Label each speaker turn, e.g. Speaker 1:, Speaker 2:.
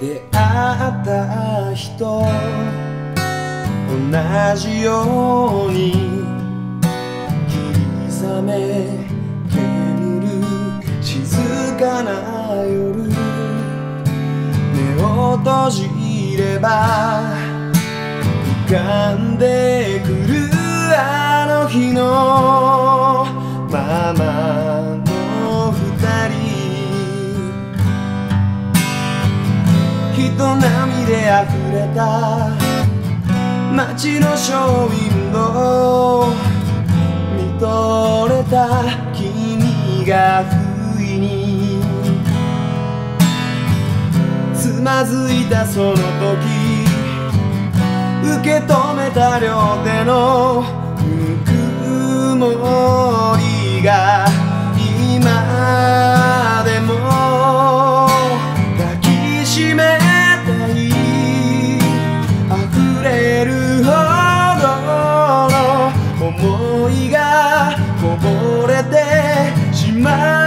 Speaker 1: 出会った人同じように霧雨煙る静かな夜目を閉じれば浮かんでくるあの日のまま。波で溢れた街のショーウィンドウ見とれた君が不意につまずいたその時受け止めた両手の 말